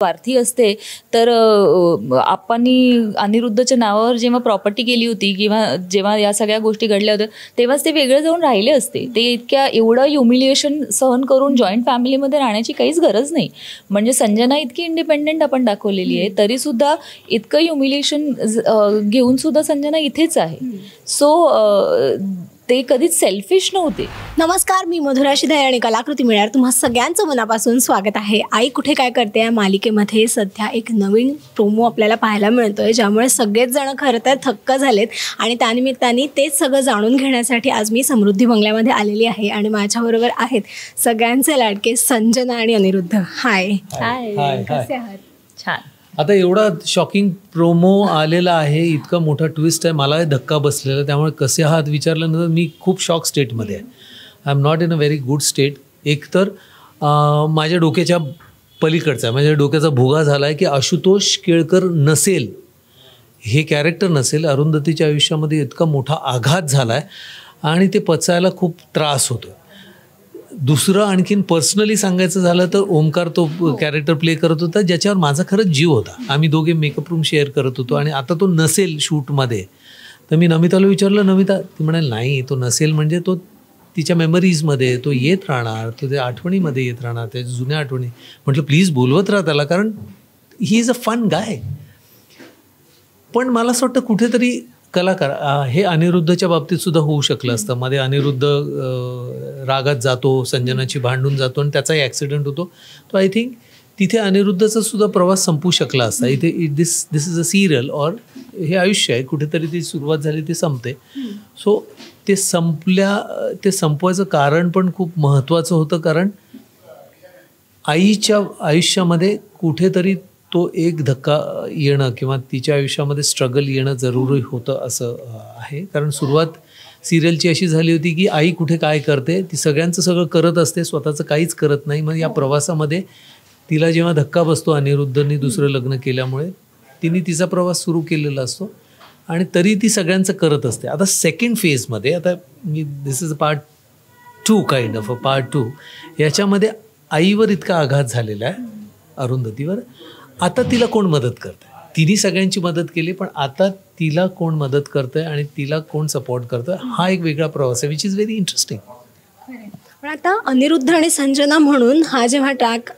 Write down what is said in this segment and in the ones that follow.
स्वार्थी असते तर आपण अनिरुद्धच्या नावावर जेव्हा प्रॉपर्टी केली होती किंवा जेव्हा या सगळ्या गोष्टी घडल्या होत्या तेव्हाच ते वेगळे जाऊन राहिले असते. ते इतक्या एवढं ह्युमिलिएशन सहन करून जॉईंट फॅमिलीमध्ये राहण्याची काहीच गरज नाही. म्हणजे संजना इतकी इंडिपेंडेंट आपण दाखवलेली आहे तरी सुद्धा इतकं ह्युमिलिएशन घेऊन सुद्धा संजना इथेच आहे. सो ते कधीच सेल्फिश नव्हते. नमस्कार मी मधुरा शिधाय आणि कलाकृती मिळणार तुम्हा सगळ्यांचं मनापासून स्वागत आहे. आई कुठे काय करते या मालिकेमध्ये? सध्या एक नवीन प्रोमो आपल्याला पाहायला मिळतोय ज्यामुळे सगळेच जण खरं तर थक्क झालेत आणि त्यानिमित्ताने तेच सगळं जाणून घेण्यासाठी आज मी समृद्धी बंगल्यामध्ये आलेली आहे आणि माझ्याबरोबर आहेत सगळ्यांचे लाडके संजना आणि अनिरुद्ध. हाय हाय कसे आहात? छान. आता एवढा शॉकिंग प्रोमो आलेला आहे इतका मोठा ट्विस्ट आहे मला धक्का बसलेला त्यामुळे कसे आहात विचारल्यानंतर मी खूप शॉक स्टेटमध्ये आहे. I am not in a very good state एकतर माझ्या डोक्याच्या पलीकडचा माझ्या डोक्याचा भुगा झाला आहे की आशुतोष केळकर नसेल हे कॅरेक्टर नसेल अरुंधतीच्या आयुष्यामध्ये इतका मोठा आघात झाला आहे आणि ते पचायला खूप त्रास होतो दुसरं आणखीन पर्सनली सांगायचं झालं तर ओमकार तो कॅरेक्टर प्ले करत होता ज्याच्यावर माझा खरंच जीव होता. आम्ही दोघे मेकअप रूम शेअर करत होतो आणि आता तो नसेल शूटमध्ये तर मी नमिताला विचारलं नमिता ती म्हणाल नाही तो नसेल म्हणजे तो तिच्या मेमरीजमध्ये तो येत राहणार तो त्या आठवणीमध्ये येत राहणार त्याच्या जुन्या आठवणी. म्हटलं प्लीज बोलवत राहा त्याला कारण ही इज अ फन गाय पण मला असं वाटतं कुठेतरी कलाकार हे अनिरुद्धच्या बाबतीत सुद्धा होऊ शकलं असतं. मध्ये अनिरुद्ध रागात जातो संजनाची भांडून जातो आणि त्याचाही ॲक्सिडेंट होतो. तो आय थिंक तिथे अनिरुद्धचा सुद्धा प्रवास संपू शकला असता. इथे दिस दिस इज अ सिरियल और हे आयुष्य आहे. कुठेतरी ती सुरुवात झाली ती संपते. सो ते संपल्या ते संपवायचं कारण पण खूप महत्त्वाचं होतं. कारण आईच्या आयुष्यामध्ये कुठेतरी तो एक धक्का येणं किंवा तिच्या आयुष्यामध्ये स्ट्रगल येणं जरुरी होतं असं आहे. कारण सुरुवात सिरियलची अशी झाली होती की आई कुठे काय करते ती सगळ्यांचं सगळं करत असते स्वतःचं काहीच करत नाही. मग या प्रवासामध्ये तिला जेव्हा धक्का बसतो अनिरुद्धनी दुसरं लग्न केल्यामुळे तिने तिचा प्रवास सुरू केलेला असतो आणि तरी ती सगळ्यांचं करत असते. आता सेकंड फेजमध्ये आता मी this is a part two kind of a part two याच्यामध्ये आईवर इतका आघात झालेला आहे अरुंधतीवर. आता तिला कोण मदत करतंय? तिने सगळ्यांची मदत केली पण आता तिला कोण मदत करतंय आणि तिला कोण सपोर्ट करतोय हा एक वेगळा प्रवास आहे विच इज व्हेरी इंटरेस्टिंग पण आता अनिरुद्ध आणि संजना म्हणून हा जेव्हा ट्रॅक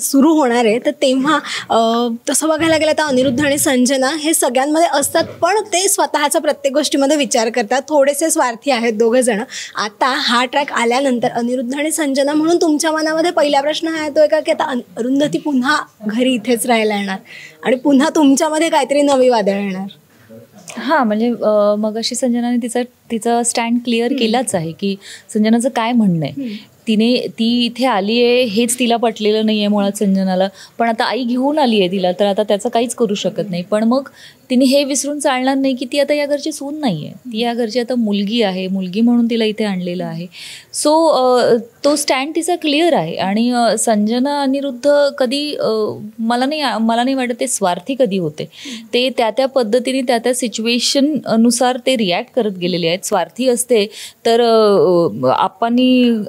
सुरू होणार आहे तर तेव्हा तसं बघायला गेलं तर अनिरुद्ध आणि संजना हे सगळ्यांमध्ये असतात पण ते स्वतःचा प्रत्येक गोष्टीमध्ये विचार करतात. थोडेसे स्वार्थी आहेत दोघं जण. आता हा ट्रॅक आल्यानंतर अनिरुद्ध आणि संजना म्हणून तुमच्या मनामध्ये पहिला प्रश्न हा येतोय का की आता अरुंधती पुन्हा घरी इथेच राहायला येणार? आणि पुन्हा तुमच्यामध्ये काहीतरी नवी वादळ येणार? हां म्हणजे मग अशी संजनाने तिचा तिचा स्टँड क्लिअर केलाच आहे की संजनाचं काय म्हणणं आहे. तिने ती इथे आली आहे हेच तिला पटलेलं नाही आहे मुळात संजनाला. पण आता आई घेऊन आली आहे तिला तर आता त्याचं काहीच करू शकत नाही. पण मग तिने हे विसरून चालणार नाही की ती आता या घरची सून नाही आहे ती या घरची आता मुलगी आहे मुलगी म्हणून तिला इथे आणलेलं आहे. सो तो स्टँड तिचा क्लिअर आहे आणि संजना अनिरुद्ध कधी मला नाही मला नाही वाटत ते स्वार्थी कधी होते. ते त्या त्या पद्धतीने त्या त्या सिच्युएशननुसार ते रिॲक्ट करत गेलेले आहेत. स्वार्थी असते तर आपण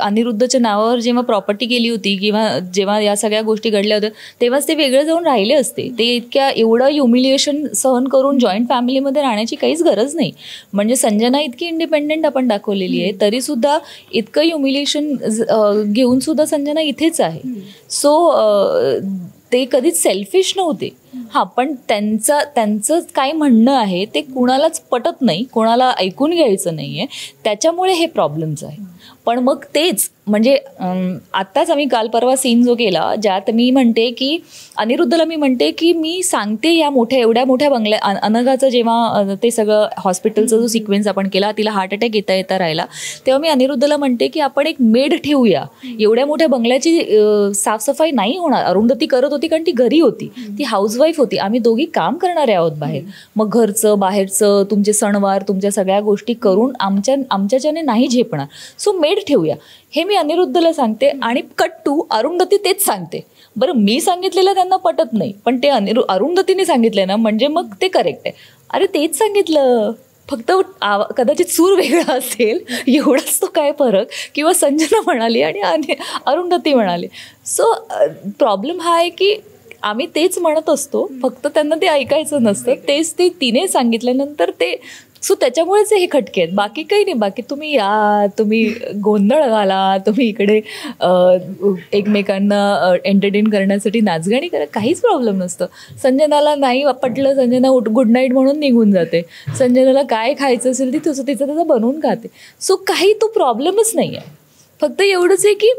अनिरुद्धच्या नावावर जेव्हा प्रॉपर्टी केली होती किंवा जेव्हा या सगळ्या गोष्टी घडल्या होत्या तेव्हाच ते वेगळं जाऊन राहिले असते. ते इतक्या एवढं ह्युमिलिएशन सहन करून जॉईंट फॅमिलीमध्ये राहण्याची काहीच गरज नाही. म्हणजे संजना इतकी इंडिपेंडेंट आपण दाखवलेली आहे तरी सुद्धा इतकं ह्युमिलिएशन घेऊन सुद्धा संजना इथेच आहे. सो ते कधीच सेल्फिश नव्हते. हां पण त्यांचं त्यांचं काय म्हणणं आहे ते कुणालाच पटत नाही कोणाला ऐकून घ्यायचं नाही आहे त्याच्यामुळे हे प्रॉब्लेम्स आहे पण मग तेच म्हणजे आत्ताच आम्ही काल परवा सीन जो केला ज्यात मी म्हणते की अनिरुद्धला मी म्हणते की मी सांगते या मोठ्या एवढ्या मोठ्या बंगल्या अनघाचं जेव्हा ते सगळं हॉस्पिटलचा जो सिक्वेन्स आपण केला तिला हार्ट अटॅक येता येता राहिला तेव्हा मी अनिरुद्धला म्हणते की आपण एक मेड ठेवूया. एवढ्या मोठ्या बंगल्याची साफसफाई नाही होणार. अरुंधती करत होती कारण ती घरी होती. ती हाऊसवाईफ होती. आम्ही दोघी काम करणारे आहोत बाहेर. मग घरचं बाहेरचं तुमचे सणवार तुमच्या सगळ्या गोष्टी करून आमच्या आमच्याच्याने नाही झेपणार. सो मेड ठेवूया. हे मी अनिरुद्धला सांगते आणि कट्टू अरुंधती तेच सांगते. बरं मी सांगितलेलं त्यांना पटत नाही पण ते अनिरु अरुंधतीने सांगितलं ना म्हणजे मग ते करेक्ट आहे. अरे तेच सांगितलं. फक्त कदाचित सूर वेगळा असेल एवढाच तो काय फरक? किंवा संजना म्हणाली आणि अरुंधती म्हणाली. सो प्रॉब्लेम हा आहे की आम्ही तेच म्हणत असतो फक्त त्यांना ते ऐकायचं नसतं. तेच ते तिने सांगितल्यानंतर ते सो त्याच्यामुळेच हे खटके आहेत. बाकी काही नाही. बाकी तुम्ही या तुम्ही गोंधळ घाला तुम्ही इकडे एकमेकांना एंटरटेन करण्यासाठी नाचगाणी करा. काहीच प्रॉब्लेम नसतं. संजनाला नाही पटलं संजना उठ गुड नाईट म्हणून निघून जाते. संजनाला काय खायचं असेल ती तसं तिचं त्याचं बनवून खाते. सो काही तो प्रॉब्लेमच नाही आहे फक्त एवढंच आहे की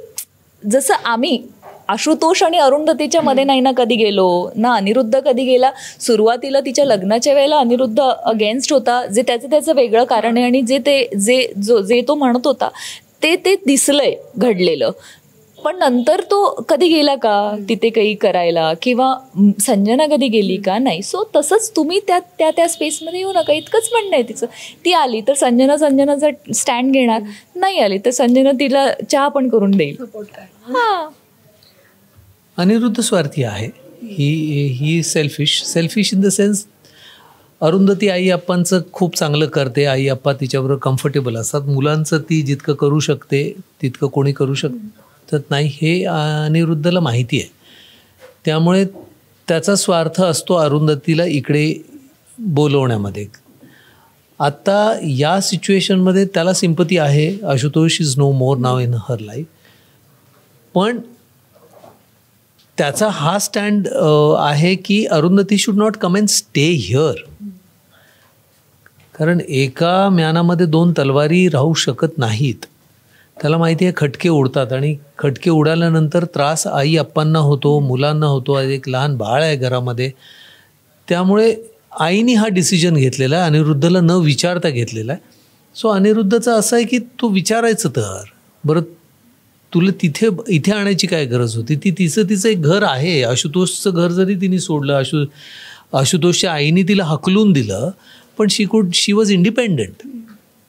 जसं आम्ही आशुतोष आणि अरुंधतीच्या मध्ये नाही ना कधी गेलो. ना अनिरुद्ध कधी गेला. सुरुवातीला तिच्या लग्नाच्या वेळेला अनिरुद्ध अगेन्स्ट होता. जे त्याचं त्याचं वेगळं कारण आहे आणि जे ते जे जो जे तो म्हणत होता ते ते दिसलंय घडलेलं. पण नंतर तो कधी गेला का? तिथे काही करायला? किंवा संजना कधी गेली का? नाही. सो तसंच तुम्ही त्या त्या त्या स्पेसमध्ये येऊ नका. इतकंच म्हणणं आहे तिचं. ती आली तर संजना संजनाचा स्टँड घेणार. नाही आली तर संजना तिला चहा पण करून देईल. हां. अनिरुद्ध स्वार्थी आहे. He he selfish selfish in the sense Arundhati आई अप्पांचं खूप चांगलं करते. आई अप्पा तिच्याबरोबर कम्फर्टेबल असतात. मुलांचं ती जितकं करू शकते तितकं कोणी करू शकत नाही हे अनिरुद्धला माहिती आहे. त्यामुळे त्याचा स्वार्थ असतो अरुंधतीला इकडे बोलवण्यामध्ये. आत्ता या सिच्युएशनमध्ये त्याला सिंपती आहे. Ashutosh is no more now in her life पण त्याचा हा स्टँड आहे की Arundhati should not come and stay here कारण एका म्यानामध्ये दोन तलवारी राहू शकत नाहीत. त्याला माहिती आहे खटके उडतात आणि खटके उडाल्यानंतर त्रास आई अप्पांना होतो मुलांना होतो. एक लहान बाळ आहे घरामध्ये. त्यामुळे आईने हा डिसिजन घेतलेला आहे अनिरुद्धला न विचारता घेतलेला आहे. सो अनिरुद्धचं असं आहे की तू विचारायचं तर. बरं तुला तिथे इथे आणायची काय गरज होती? ती तिचं तिचं एक घर आहे. आशुतोषचं घर जरी तिने सोडलं आशु आशुतोषच्या आईने तिला हकलून दिलं पण she could she was independent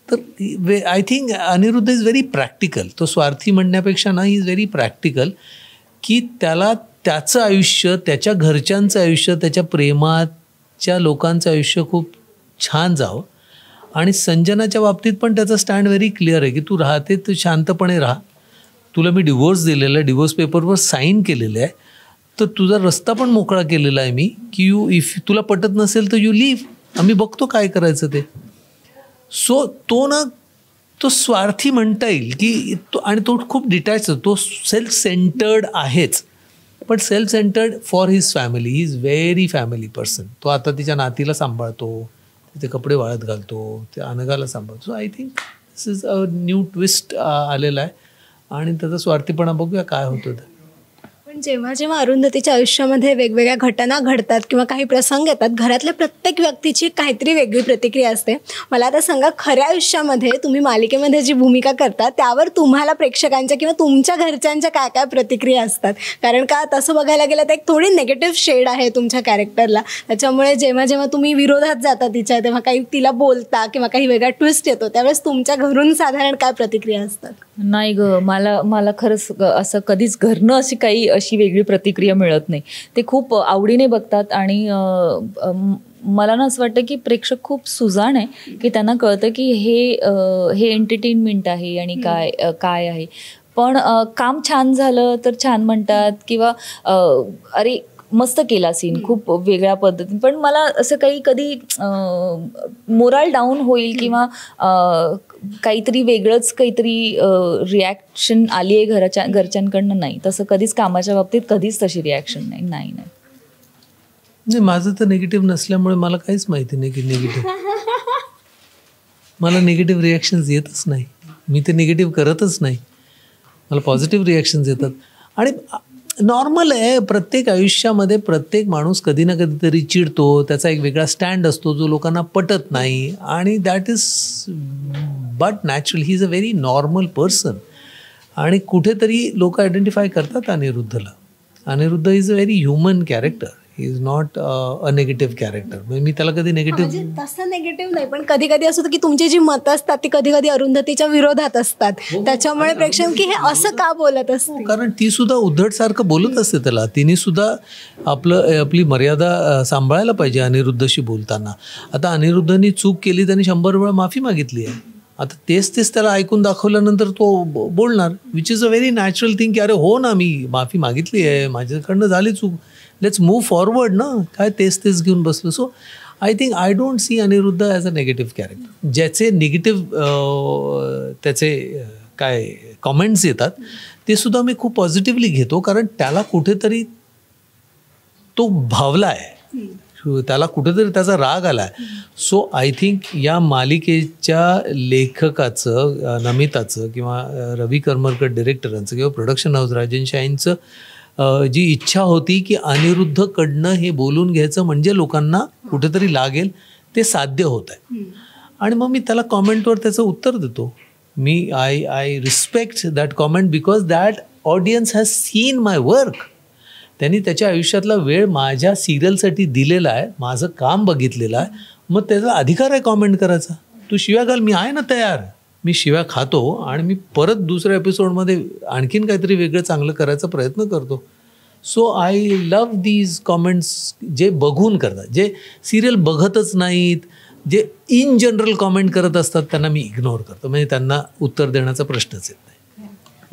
तर I think Aniruddha is very practical तो स्वार्थी म्हणण्यापेक्षा ना इज व्हेरी प्रॅक्टिकल की त्याला त्याचं आयुष्य त्याच्या घरच्यांचं आयुष्य त्याच्या प्रेमाच्या लोकांचं आयुष्य खूप छान जावं. आणि संजनाच्या बाबतीत पण त्याचा स्टँड व्हेरी क्लिअर आहे की तू राहते तू शांतपणे राहा. तुला मी डिवोर्स दिलेला आहे डिवोर्स पेपरवर साईन केलेलं आहे तर तुझा रस्ता पण मोकळा केलेला आहे मी की यू इफ तुला पटत नसेल तर यू लिव्ह आम्ही बघतो काय करायचं ते. सो तो ना तो स्वार्थी म्हणता येईल की तो आणि तो खूप डिटॅच तो सेल्फ सेंटर्ड आहेच. पण self centred for his family he is very family person तो आता तिच्या नातीला सांभाळतो तिचे कपडे वाळत घालतो त्या अनगाला सांभाळतो. So I think this is a new twist आलेला आहे. आणि त्याचा स्वार्थीपणा बघूया काय होतं ते. पण जेव्हा जेव्हा अरुंधतीच्या आयुष्यामध्ये वेगवेगळ्या घटना घडतात किंवा काही प्रसंग येतात घरातल्या प्रत्येक व्यक्तीची काहीतरी वेगळी प्रतिक्रिया असते. मला आता सांगा खऱ्या आयुष्यामध्ये तुम्ही मालिकेमध्ये जी भूमिका करता त्यावर तुम्हाला प्रेक्षकांच्या किंवा तुमच्या घरच्यांच्या काय काय प्रतिक्रिया असतात? कारण का तसं बघायला गेलं तर एक थोडी नेगेटिव्ह शेड आहे तुमच्या कॅरेक्टरला त्याच्यामुळे जेव्हा जेव्हा तुम्ही विरोधात जाता तिच्या तेव्हा काही तिला बोलता किंवा काही वेगळा ट्विस्ट येतो त्यावेळेस तुमच्या घरून साधारण काय प्रतिक्रिया असतात? नाही ग मला मला खरंच असं कधीच घरनं अशी काही अशी वेगळी प्रतिक्रिया मिळत नाही. ते खूप आवडीने बघतात आणि मला ना असं वाटतं की प्रेक्षक खूप सुजाण आहे की त्यांना कळतं की हे हे एंटरटेनमेंट आहे आणि काय काय आहे. पण काम छान झालं तर छान म्हणतात किंवा अरे मस्त केला सीन खूप वेगळ्या पद्धतीने. पण मला असं काही कधी मोराल डाऊन होईल किंवा काहीतरी वेगळंच काहीतरी रिॲक्शन आली आहे घराच्या घरच्यांकडनं नाही. तसं कधीच कामाच्या बाबतीत कधीच तशी रिॲक्शन नाही नाही नाही. नाही माझं तर निगेटिव्ह नसल्यामुळे मला काहीच माहिती नाही की निगेटिव्ह मला निगेटिव्ह रिॲक्शन्स येतच नाही. मी ते निगेटिव्ह करतच नाही. मला पॉझिटिव्ह रिॲक्शन्स येतात. आणि नॉर्मल आहे प्रत्येक आयुष्यामध्ये प्रत्येक माणूस कधी ना कधीतरी चिडतो त्याचा एक वेगळा स्टँड असतो जो लोकांना पटत नाही आणि that is but natural he is a very normal person आणि कुठेतरी लोक आयडेंटिफाय करतात अनिरुद्धला. Aniruddha is a very human character he is not a negative character म्हणजे मी त्याला कधी म्हणजे निगेटिव्ह तसं नेगेटिव्ह नाही पण कधी कधी असं की तुमची जी मतं असतात ती कधी कधी अरुंधतीच्या विरोधात असतात. त्याच्यामुळे प्रेक्षक की हे असं का बोलत असते? कारण ती सुद्धा उद्धटसारखं बोलत असते त्याला. तिने सुद्धा आपलं आपली मर्यादा सांभाळायला पाहिजे अनिरुद्धशी बोलताना. आता अनिरुद्धनी चूक केली त्यांनी शंभर वेळा माफी मागितली आहे. आता तेच तेच त्याला ऐकून दाखवल्यानंतर तो बोलणार which is a very natural thing की अरे हो ना मी माफी मागितली आहे माझ्याकडनं झाली चूक. लेट्स मूव्ह फॉरवर्ड ना काय तेच तेच घेऊन बसलो. So I think I don't see Aniruddha as a negative character ज्याचे निगेटिव्ह त्याचे काय कॉमेंट्स येतात ते सुद्धा मी खूप पॉझिटिव्हली घेतो कारण त्याला कुठेतरी तो भावला आहे. त्याला कुठेतरी त्याचा राग आला आहे सो आय थिंक या मालिकेच्या लेखकाचं नमिताचं किंवा रवी करमरकर डिरेक्टरांचं किंवा प्रोडक्शन हाऊस राजन शाहींचं जी इच्छा होती की अनिरुद्धकडनं हे बोलून घ्यायचं म्हणजे लोकांना कुठेतरी लागेल ते साध्य होत आहे. आणि मग मी त्याला कॉमेंटवर त्याचं उत्तर देतो. मी I I respect that comment because that audience has seen my work त्यांनी त्याच्या आयुष्यातला वेळ माझ्या सिरियलसाठी दिलेला आहे माझं काम बघितलेलं आहे. मग त्याचा अधिकार आहे कॉमेंट करायचा. तू शिव्या घाल मी आहे ना तयार. मी शिव्या खातो आणि मी परत दुसऱ्या एपिसोडमध्ये आणखीन काहीतरी वेगळं चांगलं करायचा प्रयत्न करतो. So I love these comments जे बघून करतात. जे सिरियल बघतच नाहीत जे इन जनरल कॉमेंट करत असतात त्यांना मी इग्नोर करतो. म्हणजे त्यांना उत्तर देण्याचा प्रश्नच येत नाही.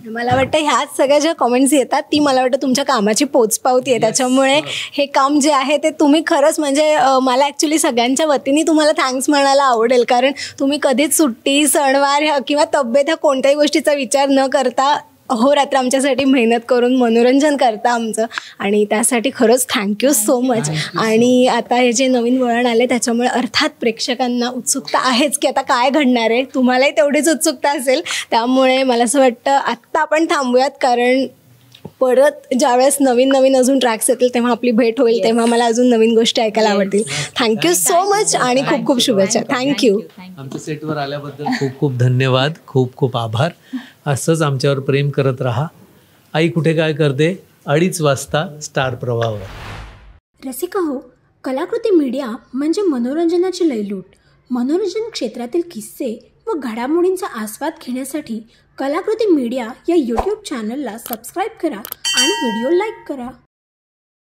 मला वाटतं ह्याच सगळ्या ज्या कमेंट्स येतात ती मला वाटतं तुमच्या कामाची पोचपावती आहे. त्याच्यामुळे हे. काम जे आहे ते तुम्ही खरंच म्हणजे मला ॲक्च्युली सगळ्यांच्या वतीने तुम्हाला थँक्स म्हणायला आवडेल. कारण तुम्ही कधीच सुट्टी सणवार ह्या- किंवा तब्येत ह्या कोणत्याही गोष्टीचा विचार न करता अहोरात्र आमच्यासाठी मेहनत करून मनोरंजन करता आमचं. आणि त्यासाठी खरंच थँक्यू सो मच आणि आता हे जे नवीन वळण आले त्याच्यामुळे अर्थात प्रेक्षकांना उत्सुकता आहेच की आता काय घडणार आहे. तुम्हालाही तेवढीच उत्सुकता असेल. त्यामुळे मला असं वाटतं आत्ता आपण थांबूयात कारण परत ज्यावेळेस नवीन नवीन अजून ट्रॅक्स येतील तेव्हा आपली भेट होईल तेव्हा मला अजून नवीन गोष्टी ऐकायला आवडतील. थँक्यू सो मच आणि खूप खूप शुभेच्छा. थँक्यू आमच्या सेटवर आल्याबद्दल खूप खूप धन्यवाद. खूप खूप आभार. असंच आमच्यावर प्रेम करत राहा. आई कुठे काय करते? अडीच वाजता स्टार प्रवाहावर. रसिका हो कलाकृती मीडिया म्हणजे मनोरंजनाची लयलूट. मनोरंजन क्षेत्रातील किस्से व घडामोडींचा आस्वाद घेण्यासाठी कलाकृती मीडिया या यूट्यूब चॅनलला सबस्क्राईब करा आणि व्हिडिओ लाईक करा.